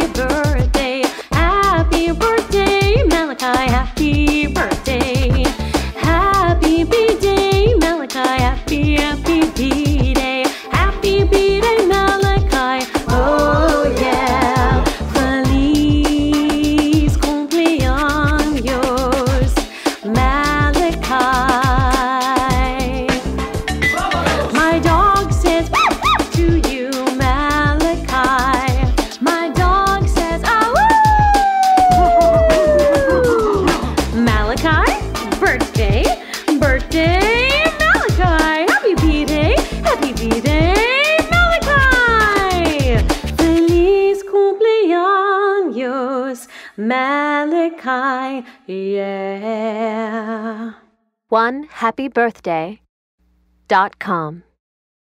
river birthday, Malachi! Happy B-Day! Happy B-Day, Malachi! Feliz cumpleaños, Malachi, yeah. One happy birthday dot com.